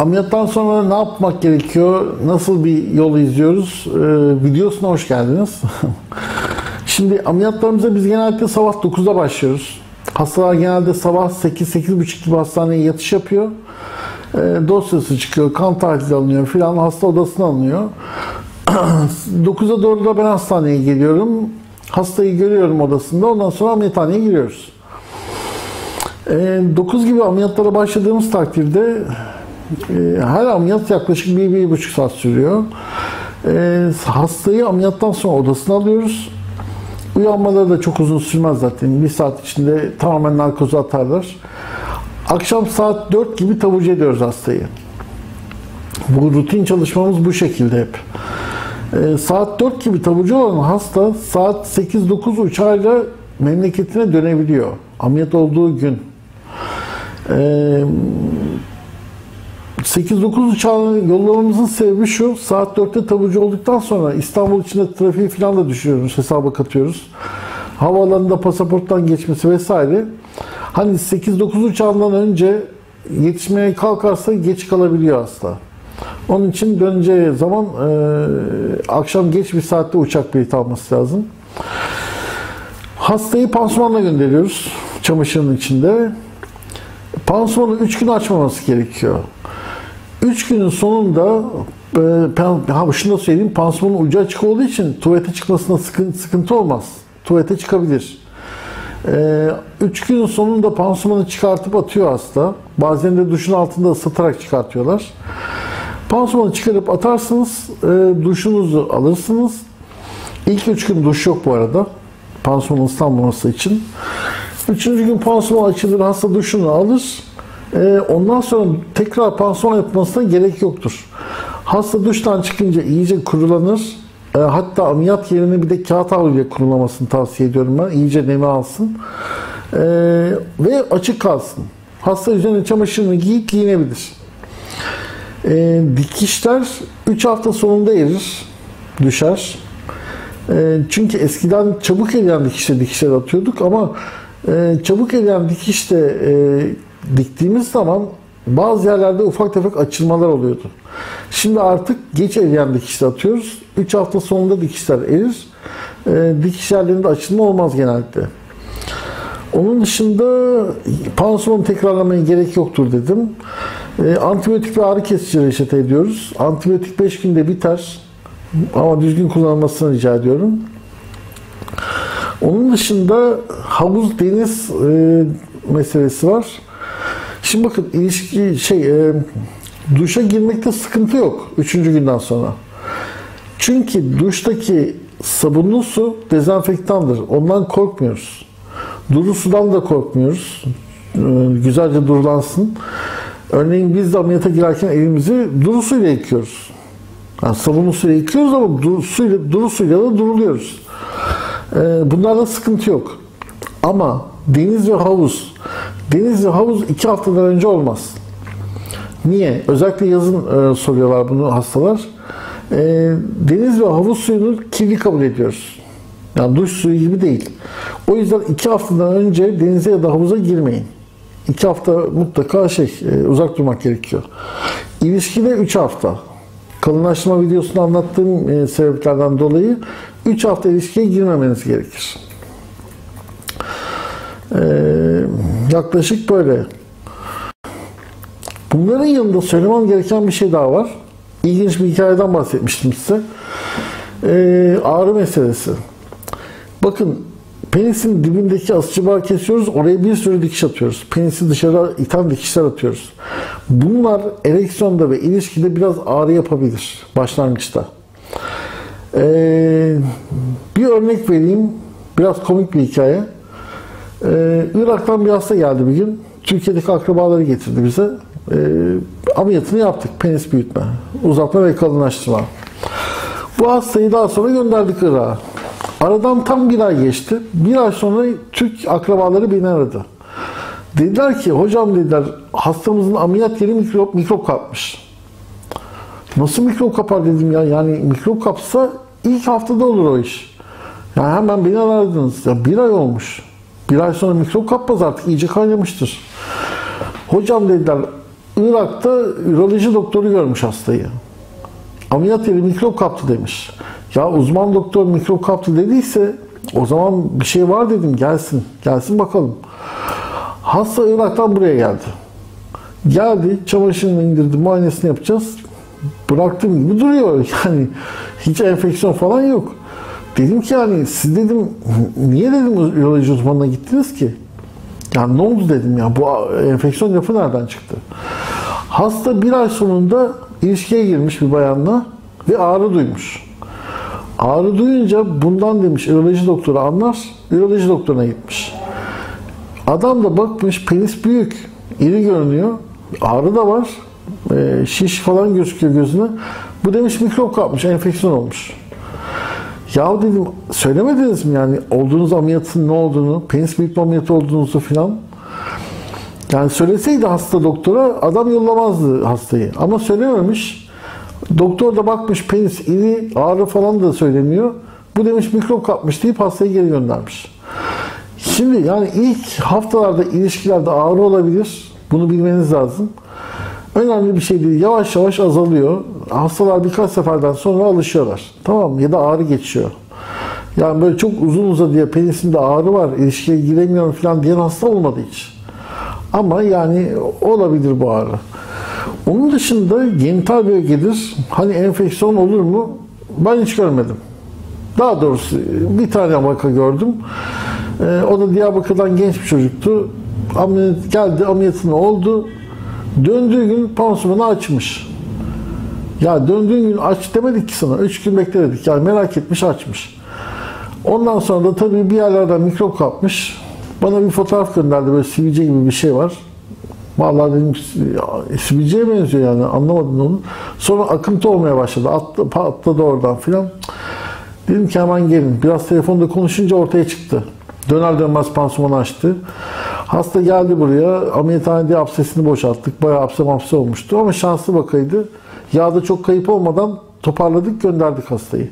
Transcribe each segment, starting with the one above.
ameliyattan sonra ne yapmak gerekiyor? Nasıl bir yol izliyoruz? Ee, videosuna hoş geldiniz. Şimdi ameliyatlarımıza biz genellikle sabah 9'da başlıyoruz. Hastalar genelde sabah 8-8.30 gibi hastaneye yatış yapıyor. Ee, dosyası çıkıyor, kan tahlili alınıyor filan, hasta odasına alınıyor. 9'a doğru da ben hastaneye geliyorum. Hastayı görüyorum odasında. Ondan sonra ameliyathaneye giriyoruz. 9 gibi ameliyatlara başladığımız takdirde e, her ameliyat yaklaşık 1-1,5 saat sürüyor. E, hastayı ameliyattan sonra odasına alıyoruz. Uyanmaları da çok uzun sürmez zaten. Bir saat içinde tamamen narkozu atarlar. Akşam saat 4 gibi taburcu ediyoruz hastayı. Bu rutin çalışmamız bu şekilde hep. E, saat 4 gibi taburcu olan hasta saat 8-9 uçağıyla memleketine dönebiliyor. Ameliyat olduğu gün. E, 8-9 uçağını yollamamızın sebebi şu. Saat 4'te taburcu olduktan sonra İstanbul içinde trafiği falan da düşürüyoruz. Hesaba katıyoruz. Havaalanında pasaporttan geçmesi vesaire. Hani 8-9 uçağından önce yetişmeye kalkarsa geç kalabiliyor hasta. Onun için döneceği zaman e, akşam geç bir saatte uçak bileti alması lazım. Hastayı pansumanla gönderiyoruz çamaşırın içinde. Pansumanı 3 gün açmaması gerekiyor. 3 günün sonunda e, ha şunu da söyleyeyim pansumanın ucu açık olduğu için tuvalete çıkmasına sıkıntı, sıkıntı olmaz. Tuvalete çıkabilir. 3 günün sonunda pansumanı çıkartıp atıyor hasta. Bazen de duşun altında ısıtarak çıkartıyorlar. Pansumanı çıkarıp atarsınız, e, duşunuzu alırsınız. İlk 3 gün duş yok bu arada. Pansumanın ıslanmaması için. Üçüncü gün pansuman açılır, hasta duşunu alır. E, ondan sonra tekrar pansuman yapmasına gerek yoktur. Hasta duştan çıkınca iyice kurulanır. E, hatta ameliyat yerine bir de kağıt havluyla kurulamasını tavsiye ediyorum ben. İyice nemi alsın. E, ve açık kalsın. Hasta üzerine çamaşırını giyip giyinebilir. E, dikişler 3 hafta sonunda erir, düşer. E, çünkü eskiden çabuk eriyen dikişle dikişler atıyorduk ama e, çabuk eriyen dikişle e, diktiğimiz zaman bazı yerlerde ufak tefek açılmalar oluyordu. Şimdi artık geç eriyen dikişle atıyoruz. 3 hafta sonunda dikişler erir. E, dikiş yerlerinde açılma olmaz genellikle. Onun dışında pansuman tekrarlamaya gerek yoktur dedim. E, antibiyotik ve ağrı kesici reçete ediyoruz. Antibiyotik 5 günde biter. Ama düzgün kullanılmasını rica ediyorum. Onun dışında havuz deniz e, meselesi var. Şimdi bakın ilişki şey e, duşa girmekte sıkıntı yok 3. günden sonra. Çünkü duştaki sabunlu su dezenfektandır. Ondan korkmuyoruz. Duru sudan da korkmuyoruz. E, güzelce durulansın. Örneğin biz de ameliyata girerken elimizi duru suyla yıkıyoruz. Yani sabunlu suyla yıkıyoruz ama duru suyla, duru suyla da duruluyoruz. Ee, bunlarda sıkıntı yok. Ama deniz ve havuz, deniz ve havuz iki haftadan önce olmaz. Niye? Özellikle yazın e, soruyorlar bunu hastalar. E, deniz ve havuz suyunu kirli kabul ediyoruz. Yani duş suyu gibi değil. O yüzden iki haftadan önce denize ya da havuza girmeyin. İki hafta mutlaka şey e, uzak durmak gerekiyor. İlişkide üç hafta. Kalınlaştırma videosunda anlattığım e, sebeplerden dolayı 3 hafta ilişkiye girmemeniz gerekir. Ee, yaklaşık böyle. Bunların yanında söylemem gereken bir şey daha var. İlginç bir hikayeden bahsetmiştim size. Ee, ağrı meselesi. Bakın penisin dibindeki asıcı bağ kesiyoruz. Oraya bir sürü dikiş atıyoruz. Penisi dışarı iten dikişler atıyoruz. Bunlar ereksiyonda ve ilişkide biraz ağrı yapabilir başlangıçta. Ee, bir örnek vereyim. Biraz komik bir hikaye. Ee, Irak'tan bir hasta geldi bir gün. Türkiye'deki akrabaları getirdi bize. Ee, ameliyatını yaptık. Penis büyütme, uzatma ve kalınlaştırma. Bu hastayı daha sonra gönderdik Irak'a. Aradan tam bir ay geçti. Bir ay sonra Türk akrabaları beni aradı. Dediler ki hocam dediler hastamızın ameliyat yeri mikrop, mikrop kapmış. Nasıl mikrop kapar dedim ya. Yani mikrop kapsa ilk haftada olur o iş. Yani hemen beni aradınız. Ya bir ay olmuş. Bir ay sonra mikrop kapmaz artık. iyice kaynamıştır. Hocam dediler Irak'ta üroloji doktoru görmüş hastayı. Ameliyat yeri mikrop kaptı demiş. Ya uzman doktor mikrop kaptı dediyse o zaman bir şey var dedim gelsin. Gelsin bakalım. Hasta Irak'tan buraya geldi. Geldi çamaşırını indirdi muayenesini yapacağız. Bıraktığım gibi duruyor. Yani hiç enfeksiyon falan yok. Dedim ki yani siz dedim niye dedim üroloji uzmanına gittiniz ki? Yani ne oldu dedim ya bu enfeksiyon lafı nereden çıktı? Hasta bir ay sonunda ilişkiye girmiş bir bayanla ve ağrı duymuş. Ağrı duyunca bundan demiş üroloji doktoru anlar, üroloji doktoruna gitmiş. Adam da bakmış penis büyük, iri görünüyor, ağrı da var, e, şiş falan gözüküyor gözüne. Bu demiş mikrop kapmış, enfeksiyon olmuş. Ya dedim söylemediniz mi yani olduğunuz ameliyatın ne olduğunu, penis büyütme ameliyatı olduğunuzu filan. Yani söyleseydi hasta doktora adam yollamazdı hastayı. Ama söylememiş. Doktor da bakmış penis iri, ağrı falan da söylemiyor. Bu demiş mikrop kapmış deyip hastayı geri göndermiş. Şimdi yani ilk haftalarda ilişkilerde ağrı olabilir. Bunu bilmeniz lazım. Önemli bir şey değil. Yavaş yavaş azalıyor. Hastalar birkaç seferden sonra alışıyorlar. Tamam mı? Ya da ağrı geçiyor. Yani böyle çok uzun uzadıya penisimde ağrı var, ilişkiye giremiyorum falan diyen hasta olmadı hiç. Ama yani olabilir bu ağrı. Onun dışında genital bölgedir. Hani enfeksiyon olur mu? Ben hiç görmedim. Daha doğrusu bir tane vaka gördüm. Ee, o da Diyarbakır'dan genç bir çocuktu. Ameliyat geldi, ameliyatını oldu. Döndüğü gün pansumanı açmış. Ya döndüğün gün aç demedik ki sana. Üç gün bekledik. Yani merak etmiş açmış. Ondan sonra da tabii bir yerlerden mikrop kapmış. Bana bir fotoğraf gönderdi. Böyle sivilce gibi bir şey var. Vallahi dedim sivilceye benziyor yani anlamadım onu. Sonra akıntı olmaya başladı. Attı, patladı oradan filan. Dedim ki hemen gelin. Biraz telefonda konuşunca ortaya çıktı. Döner dönmez pansumanı açtı. Hasta geldi buraya. Ameliyathanede absesini boşalttık. Bayağı abse mapse olmuştu ama şanslı bakaydı. Yağda çok kayıp olmadan toparladık gönderdik hastayı.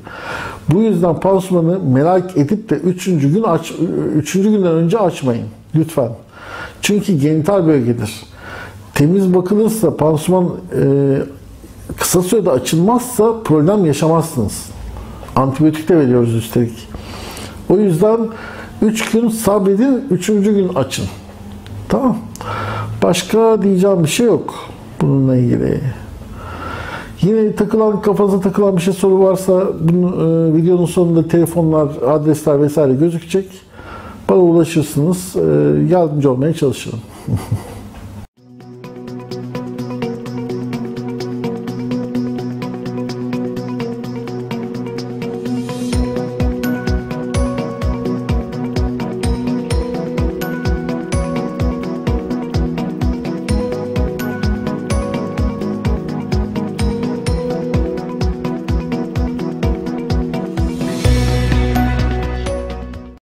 Bu yüzden pansumanı merak edip de 3. gün aç 3. günden önce açmayın lütfen. Çünkü genital bölgedir. Temiz bakılırsa pansuman e, kısa sürede açılmazsa problem yaşamazsınız. Antibiyotik de veriyoruz üstelik. O yüzden 3 gün sabredin, 3. gün açın. Tamam. Başka diyeceğim bir şey yok bununla ilgili. Yine takılan kafasına takılan bir şey soru varsa bunu, e, videonun sonunda telefonlar, adresler vesaire gözükecek. Bana ulaşırsınız. E, yardımcı olmaya çalışırım.